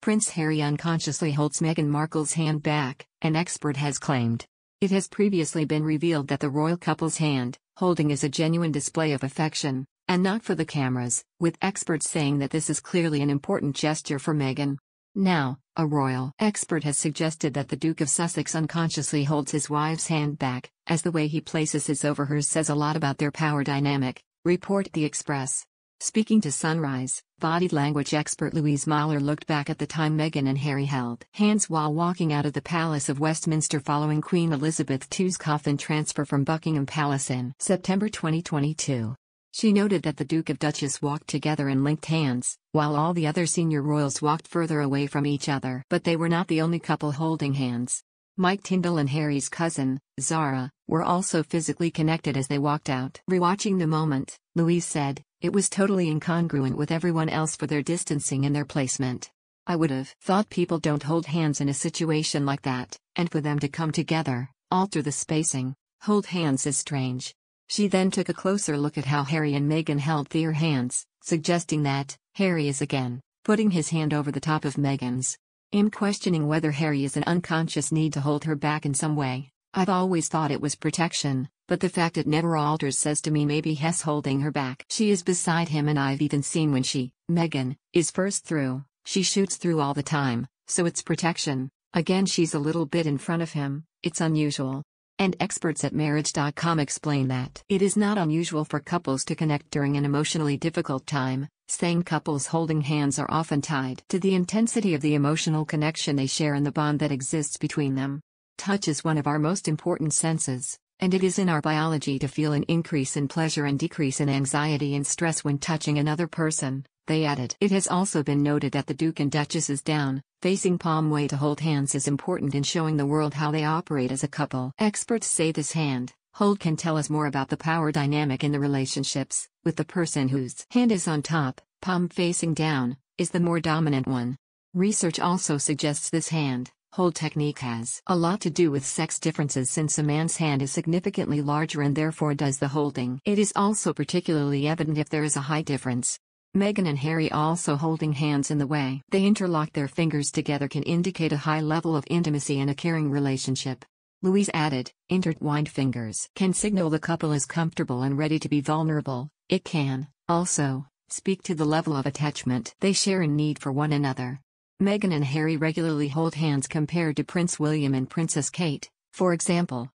Prince Harry unconsciously holds Meghan Markle's hand back, an expert has claimed. It has previously been revealed that the royal couple's hand holding is a genuine display of affection, and not for the cameras, with experts saying that this is clearly an important gesture for Meghan. Now, a royal expert has suggested that the Duke of Sussex unconsciously holds his wife's hand back, as the way he places his over hers says a lot about their power dynamic, report The Express. Speaking to Sunrise, body language expert Louise Mahler looked back at the time Meghan and Harry held hands while walking out of the Palace of Westminster following Queen Elizabeth II's coffin transfer from Buckingham Palace in September 2022. She noted that the Duke and Duchess walked together and linked hands, while all the other senior royals walked further away from each other. But they were not the only couple holding hands. Mike Tindall and Harry's cousin, Zara, were also physically connected as they walked out. Rewatching the moment, Louise said, it was totally incongruent with everyone else for their distancing and their placement. I would have thought people don't hold hands in a situation like that, and for them to come together, alter the spacing, hold hands is strange. She then took a closer look at how Harry and Meghan held their hands, suggesting that Harry is again putting his hand over the top of Meghan's. I'm questioning whether Harry is an unconscious need to hold her back in some way. I've always thought it was protection, but the fact it never alters says to me maybe Hess holding her back. She is beside him and I've even seen when she, Meghan, is first through, she shoots through all the time, so it's protection. Again she's a little bit in front of him, it's unusual. And experts at Marriage.com explain that it is not unusual for couples to connect during an emotionally difficult time, saying couples holding hands are often tied to the intensity of the emotional connection they share and the bond that exists between them. Touch is one of our most important senses, and it is in our biology to feel an increase in pleasure and decrease in anxiety and stress when touching another person, they added. It has also been noted that the Duke and Duchess's down, facing palm way to hold hands is important in showing the world how they operate as a couple. Experts say this hand, hold can tell us more about the power dynamic in the relationships, with the person whose hand is on top, palm facing down, is the more dominant one. Research also suggests this hand, hold technique has a lot to do with sex differences since a man's hand is significantly larger and therefore does the holding. It is also particularly evident if there is a high difference. Meghan and Harry also holding hands in the way they interlock their fingers together can indicate a high level of intimacy and a caring relationship. Louise added, intertwined fingers can signal the couple is comfortable and ready to be vulnerable. It can, also, speak to the level of attachment they share and need for one another. Meghan and Harry regularly hold hands compared to Prince William and Princess Kate, for example.